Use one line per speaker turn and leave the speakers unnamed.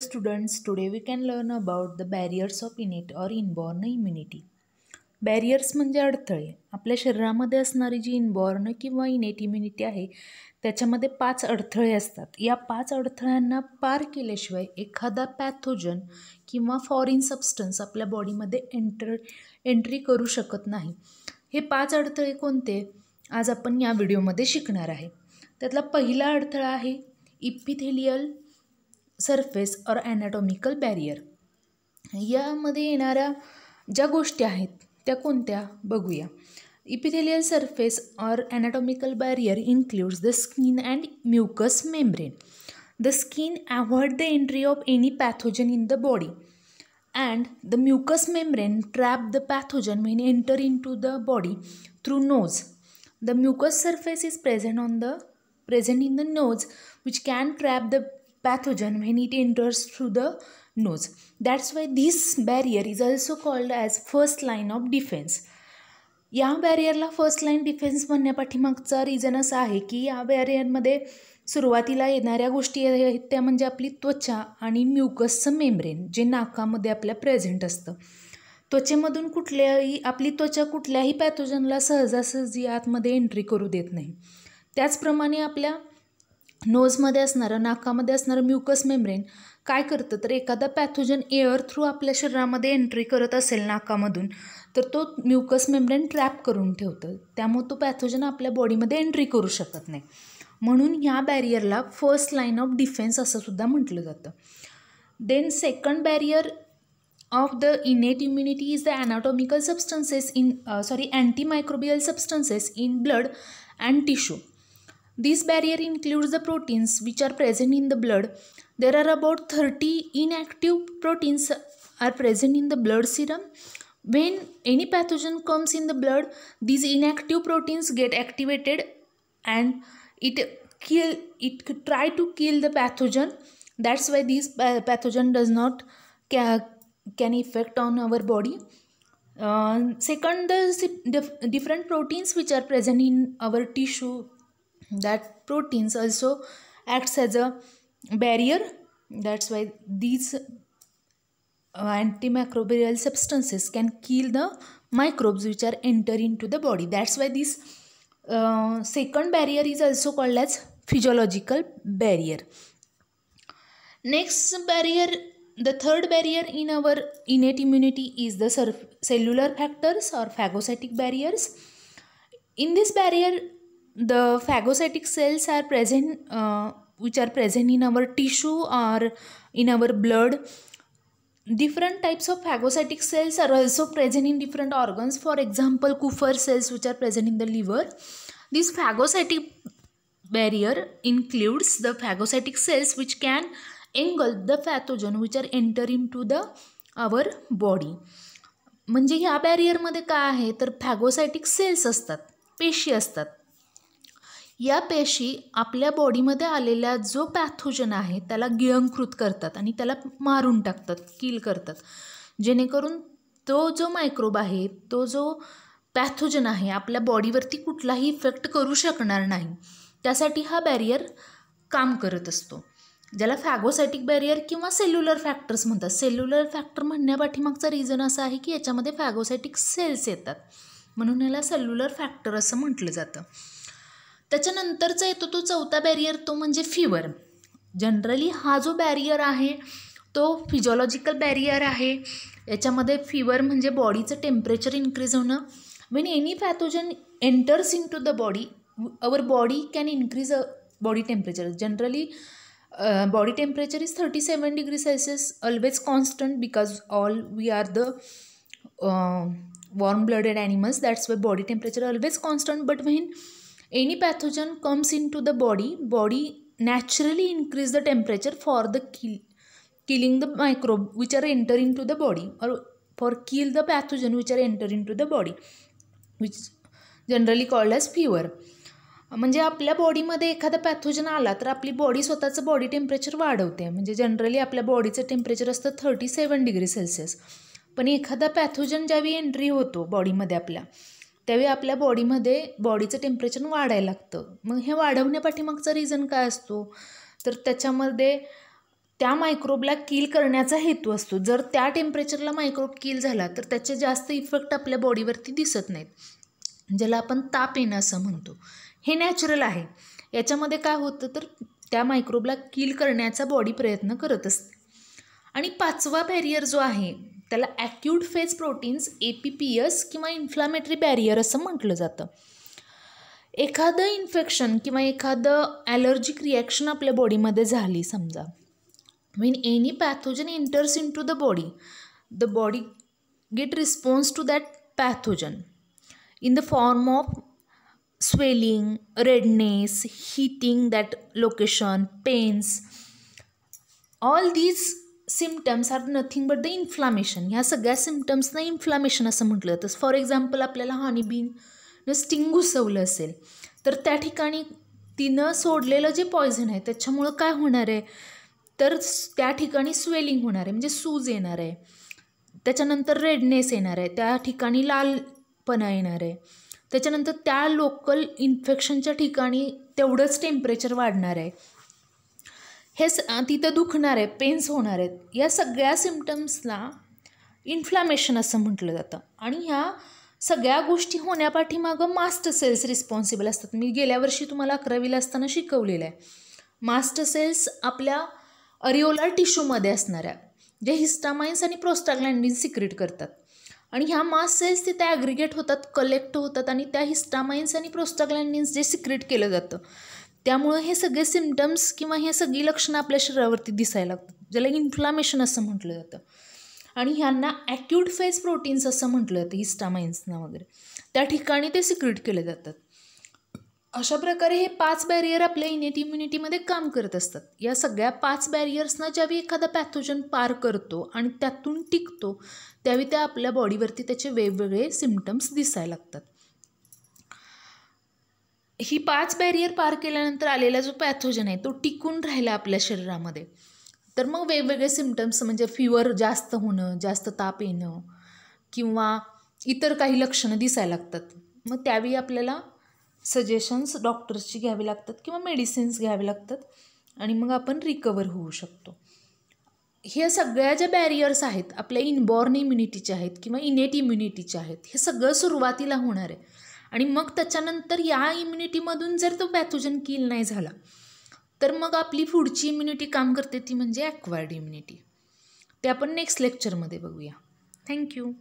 students today we can learn about the barriers of innate or inborn immunity. Barriers म्हणजे अडथळे. आपल्या शरीरामध्ये असणारी जी इनबॉर्न किंवा इनेट इम्युनिटी आहे त्याच्यामध्ये पाच अडथळे असतात. या पाच अडथळ्यांना पार केल्याशिवाय एखादा पॅथोजन किंवा फॉरिन सबस्टन्स आपल्या बॉडीमध्ये एंटर एंट्री करू शकत नाही. हे पाच अडथळे कोणते? आज आपण या व्हिडिओमध्ये शिकणार आहे. त्यातला पहिला अडथळा आहे epithelial surface or anatomical barrier यामध्ये येणाऱ्या ज्या गोष्टी आहेत त्या कोणत्या? बघूया. Epithelial surface or anatomical barrier includes the skin and mucus membrane the skin avoid the entry of any pathogen in the body and the mucus membrane trap the pathogen when enter into the body through nose the mucus surface is present on the present in the nose which can trap the pathogen when it enters through the nose. That's why this barrier is also called as first line of defense. या बॅरियरला first line defence म्हणण्यापाठीमागचा reason असा आहे की या बॅरियरमध्ये सुरुवातीला येणाऱ्या गोष्टी आहेत त्या म्हणजे आपली त्वचा आणि म्युकसचं मेम्ब्रेन जे नाकामध्ये आपल्या प्रेझेंट असतं. त्वचेमधून कुठल्याही आपली त्वचा कुठल्याही पॅथोजनला सहजासहजी आतमध्ये एंट्री करू देत नाही. त्याचप्रमाणे आपल्या नोजमध्ये असणारं नाकामध्ये असणारं म्युकस मेम्ब्रेन काय करतं? तर एखादा पॅथोजन एअर थ्रू आपल्या शरीरामध्ये एंट्री करत असेल नाकामधून तर तो म्युकस मेम्ब्रेन ट्रॅप करून ठेवतं. त्यामुळे तो पॅथोजन आपल्या बॉडीमध्ये एंट्री करू शकत नाही. म्हणून ह्या बॅरियरला फर्स्ट लाईन ऑफ डिफेन्स असं सुद्धा म्हटलं जातं. Then second barrier of the innate immunity is the anatomical substances in sorry antimicrobial substances in blood and tissue. This barrier includes the proteins which are present in the blood. There are about 30 inactive proteins are present in the blood serum. When any pathogen comes in the blood these inactive proteins get activated and it kill it could try to kill the pathogen. That's why this pathogen does not ca- can effect on our body. Uh, second the dif- different proteins which are present in our tissue that proteins also acts as a barrier. That's why these uh, antimicrobial substances can kill the microbes which are enter into the body. That's why this uh, second barrier is also called as physiological barrier. Next barrier the third barrier in our innate immunity is the cellular factors or phagocytic barriers. In this barrier the phagocytic cells are present uh, which are present in our tissue or in our blood different types of phagocytic cells are also present in different organs for example kupffer cells which are present in the liver this phagocytic barrier includes the phagocytic cells which can engulf the pathogen which are enter into the our body म्हणजे ह्या बॅरियरमध्ये काय आहे तर phagocytic cells असतात पेशी असतात या पेशी आपल्या बॉडीमध्ये आलेला जो पॅथोजन आहे त्याला गिळंकृत करतात आणि त्याला मारून टाकतात किल करतात. जेणेकरून तो जो मायक्रोब आहे तो जो पॅथोजन आहे आपल्या बॉडीवरती कुठलाही इफेक्ट करू शकणार नाही. त्यासाठी हा बॅरियर काम करत असतो. ज्याला फॅगोसायटिक बॅरियर किंवा सेल्युलर फॅक्टर्स म्हणतात. सेल्युलर फॅक्टर म्हणण्यापाठीमागचा रिझन असा आहे की याच्यामध्ये फॅगोसायटिक सेल्स येतात. म्हणून याला सेल्युलर फॅक्टर असं म्हटलं जातं. त्याच्यानंतरचा येतो तो चौथा बॅरियर तो म्हणजे फीवर जनरली हा जो बॅरियर आहे तो फिजिओलॉजिकल बॅरियर आहे. याच्यामध्ये फीवर म्हणजे बॉडीचं टेम्परेचर इन्क्रीज होणं. When any pathogen enters into the body our body can increase a body temperature generally body temperature is thirty seven degree Celsius always constant because all we are the warm blooded animals that's our body temperature always constant but when any pathogen comes into the body body naturally increase the temperature for the kill killing the micro which are enter in to the body और for kill the pathogen which are enter in to the body which generally called as fever म्हणजे आपल्या बॉडीमध्ये एखादा pathogen आला तर आपली body स्वतःचं body temperature वाढवते. म्हणजे जनरली आपल्या बॉडीचं टेम्परेचर असतं थर्टी सेवन डिग्री सेल्सिअस पण एखादा पॅथोजन ज्यावेळी एंट्री होतो बॉडीमध्ये आपल्या त्यावेळी आपल्या बॉडीमध्ये बॉडीचं टेम्परेचर वाढायला लागतं. मग हे वाढवण्यापाठीमागचा रिझन काय असतो? तर त्याच्यामध्ये त्या मायक्रोबला किल करण्याचा हेतू असतो. जर त्या टेम्परेचरला मायक्रोब किल झाला तर त्याचे जास्त इफेक्ट आपल्या बॉडीवरती दिसत नाहीत. ज्याला आपण ताप येणं असं म्हणतो. हे नॅचरल आहे. याच्यामध्ये काय होतं तर त्या मायक्रोबला किल करण्याचा बॉडी प्रयत्न करत असते. आणि पाचवा बॅरियर जो आहे त्याला acute phase proteins A P P S किंवा इन्फ्लामेटरी बॅरियर असं म्हटलं जातं. एखादं इन्फेक्शन किंवा एखादं ॲलर्जिक रिॲक्शन आपल्या बॉडीमध्ये झाली समजा. Mean any pathogen enters in to the body the body get response to that pathogen in the form of swelling redness heating that location pains all these symptoms are nothing but the inflammation ह्या सगळ्या सिमटम्सना inflammation असं म्हटलं जातं. For example आपल्याला हॉनीबीन sting घुसवलं असेल तर त्या ठिकाणी तिनं सोडलेलं जे पॉयझन आहे त्याच्यामुळं काय होणार आहे? तर त्या ठिकाणी स्वेलिंग होणार आहे म्हणजे सूज येणार आहे. त्याच्यानंतर रेडनेस येणार आहे त्या ठिकाणी लालपणा येणार आहे. त्याच्यानंतर त्या लोकल इन्फेक्शनच्या ठिकाणी तेवढंच टेम्परेचर वाढणार आहे. हे स तिथं दुखणार आहे पेन्स होणार आहेत या सगळ्या सिमटम्सला इन्फ्लामेशन असं म्हटलं जातं. आणि ह्या सगळ्या गोष्टी होण्यापाठीमागं मास्टर सेल्स रिस्पॉन्सिबल असतात. मी गेल्या वर्षी तुम्हाला अकरावीला असताना शिकवलेलं आहे. मास्टर सेल्स आपल्या अरिओला टिश्यूमध्ये असणाऱ्या जे हिस्टामाइन्स आणि प्रोस्टाग्लँडिन सिक्रेट करतात. आणि ह्या मास सेल्स तिथे ॲग्रिगेट होतात कलेक्ट होतात आणि त्या हिस्टामाइन्स आणि प्रोस्टाग्लँडिन्स जे सिक्रेट केलं जातं. त्यामुळं हे सगळे सिमटम्स किंवा हे सगळी लक्षणं आपल्या शरीरावरती दिसायला लागतात. ज्याला इन्फ्लामेशन असं म्हटलं जातं. आणि ह्यांना ॲक्यूट फेज प्रोटीन्स असं म्हटलं जातं हिस्टामाइन्सना वगैरे. त्या ठिकाणी ते सिक्रेट केले जातात. अशा प्रकारे हे पाच बॅरियर आपल्या इनेट इम्युनिटीमध्ये काम करत असतात. या सगळ्या पाच बॅरियर्सना ज्यावेळी एखादा पॅथोजन पार करतो आणि त्यातून टिकतो त्यावेळी त्या आपल्या बॉडीवरती त्याचे वेगवेगळे सिमटम्स दिसायला लागतात. ही पाच बॅरियर पार केल्यानंतर आलेला जो पॅथोजन आहे तो टिकून राहिला आपल्या शरीरामध्ये. तर मग वेगवेगळे सिमटम्स म्हणजे फिवर जास्त होणं जास्त ताप येणं किंवा इतर काही लक्षणं दिसायला लागतात. मग त्यावेळी आपल्याला सजेशन्स डॉक्टर्सची घ्यावी लागतात किंवा मेडिसिन्स घ्यावे लागतात आणि मग आपण रिकवर होऊ शकतो. ह्या सगळ्या ज्या बॅरियर्स आहेत आपल्या इनबॉर्न इम्युनिटीचे आहेत किंवा इनेट इम्युनिटीचे आहेत हे सगळं सुरुवातीला होणार आहे. आणि मग त्याच्यानंतर या इम्युनिटीमधून जर तो पॅथोजन किल नाही झाला तर मग आपली पुढची इम्युनिटी काम करते ती म्हणजे ॲक्वायर्ड इम्युनिटी ते आपण नेक्स्ट लेक्चरमध्ये बघूया. थँक्यू